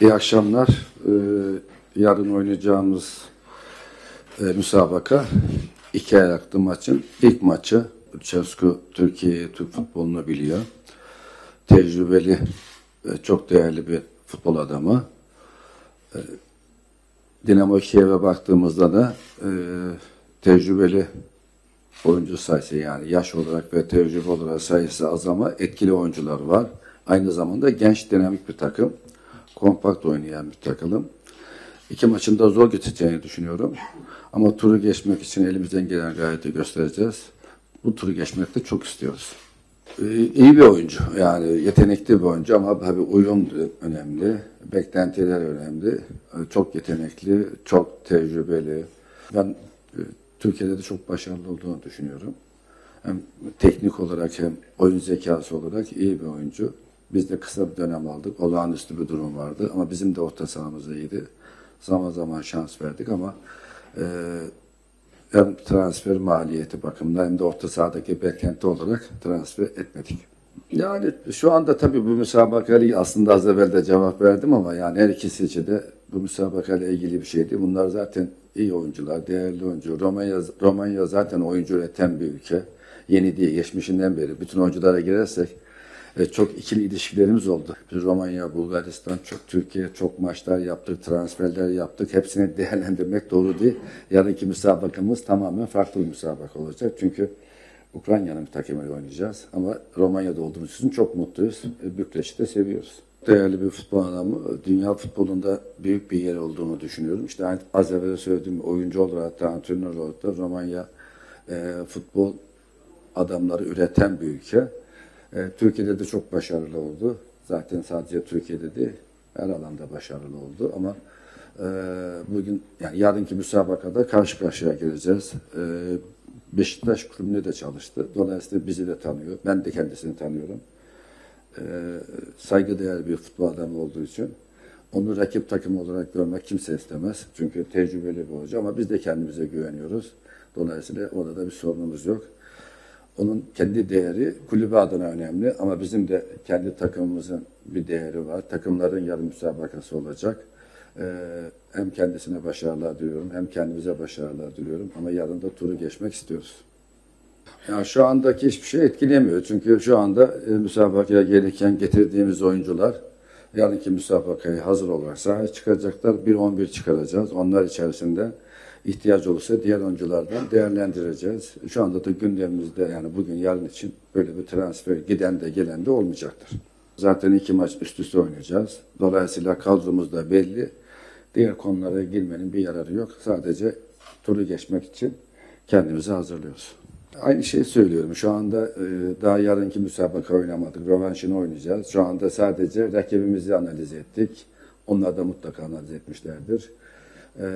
İyi akşamlar. Ee, yarın oynayacağımız e, müsabaka iki ayaklı maçın ilk maçı. Çesku Türkiye Türk futbolunu biliyor. Tecrübeli, e, çok değerli bir futbol adamı. E, Dinamo Kiev'e baktığımızda da e, tecrübeli oyuncu sayısı yani yaş olarak ve tecrübe olarak sayısı az ama etkili oyuncular var. Aynı zamanda genç dinamik bir takım. Kompakt oynayan bir takım. İki maçın da zor geçeceğini düşünüyorum. Ama turu geçmek için elimizden gelen gayreti göstereceğiz. Bu turu geçmek de çok istiyoruz. Ee, iyi bir oyuncu. Yani yetenekli bir oyuncu ama tabii uyum önemli. Beklentiler önemli. Ee, Çok yetenekli, çok tecrübeli. Ben e, Türkiye'de de çok başarılı olduğunu düşünüyorum. Hem teknik olarak hem oyun zekası olarak iyi bir oyuncu. Biz de kısa bir dönem aldık. Olağanüstü bir durum vardı ama bizim de orta sahamız iyiydi. Zaman zaman şans verdik ama e, hem transfer maliyeti bakımından hem de orta sahadaki beklenti olarak transfer etmedik. Yani şu anda tabii bu müsabakayla aslında az evvel de cevap verdim ama yani her ikisi için de bu müsabakayla ilgili bir şeydi. Bunlar zaten iyi oyuncular, değerli oyuncu. Romanya, Romanya zaten oyuncu üreten bir ülke. Yeni değil, geçmişinden beri. Bütün oyunculara girersek çok ikili ilişkilerimiz oldu. Biz Romanya, Bulgaristan, çok Türkiye çok maçlar yaptık, transferler yaptık. Hepsini değerlendirmek doğru değil. Yarınki müsabakamız tamamen farklı bir müsabaka olacak. Çünkü Ukrayna'nın bir takımıyla oynayacağız. Ama Romanya'da olduğumuz için çok mutluyuz. E, Bükreş'i de seviyoruz. Değerli bir futbol adamı. Dünya futbolunda büyük bir yer olduğunu düşünüyorum. İşte az evvel söylediğim oyuncu olarak da antrenör olarak da Romanya e, futbol adamları üreten bir ülke. E, Türkiye'de de çok başarılı oldu. Zaten sadece Türkiye'de değil, her alanda başarılı oldu ama e, bugün yani yarınki müsabakada karşı karşıya geleceğiz. E, Beşiktaş kulübünde de çalıştı. Dolayısıyla bizi de tanıyor. Ben de kendisini tanıyorum. E, saygıdeğer bir futbol adamı olduğu için onu rakip takım olarak görmek kimse istemez. Çünkü tecrübeli bir hoca ama biz de kendimize güveniyoruz. Dolayısıyla orada da bir sorunumuz yok. Onun kendi değeri kulübü adına önemli ama bizim de kendi takımımızın bir değeri var. Takımların yarın müsabakası olacak. Ee, hem kendisine başarılar diliyorum hem kendimize başarılar diliyorum ama yarın da turu geçmek istiyoruz. Ya şu andaki hiçbir şey etkilemiyor. Çünkü şu anda e, müsabakaya gelirken getirdiğimiz oyuncular yarınki müsabakaya hazır olarak sahaya çıkacaklar. 1-11 çıkaracağız. Onlar içerisinde ihtiyaç olursa diğer oyunculardan değerlendireceğiz. Şu anda da gündemimizde yani bugün yarın için böyle bir transfer giden de gelen de olmayacaktır. Zaten iki maç üst üste oynayacağız. Dolayısıyla kadromuz da belli. Diğer konulara girmenin bir yararı yok. Sadece turu geçmek için kendimizi hazırlıyoruz. Aynı şeyi söylüyorum. Şu anda e, daha yarınki müsabaka oynamadık. Rövanşını oynayacağız. Şu anda sadece rakibimizi analiz ettik. Onlar da mutlaka analiz etmişlerdir. Ee,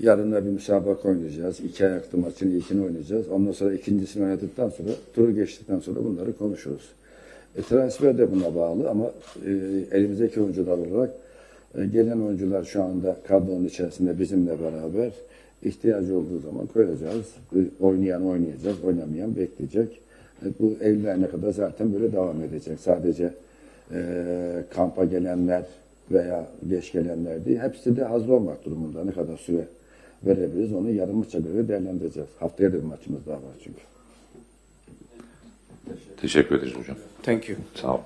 yarın da bir müsabaka oynayacağız. İki ayaklı maçın ilkini oynayacağız. Ondan sonra ikincisini oynadıktan sonra, turu geçtikten sonra bunları konuşuruz. E, transfer de buna bağlı ama e, elimizdeki oyuncular olarak e, gelen oyuncular şu anda kadronun içerisinde bizimle beraber ihtiyacı olduğu zaman koyacağız. E, oynayan oynayacak, oynamayan bekleyecek. E, bu ayına kadar zaten böyle devam edecek. Sadece e, kampa gelenler veya geç. Hepsi de hazır olmak durumunda. Ne kadar süre verebiliriz onu yarım maça göre değerlendireceğiz. Haftaya da bir maçımız daha var çünkü. Teşekkür ederiz hocam. Thank you. Sağ ol.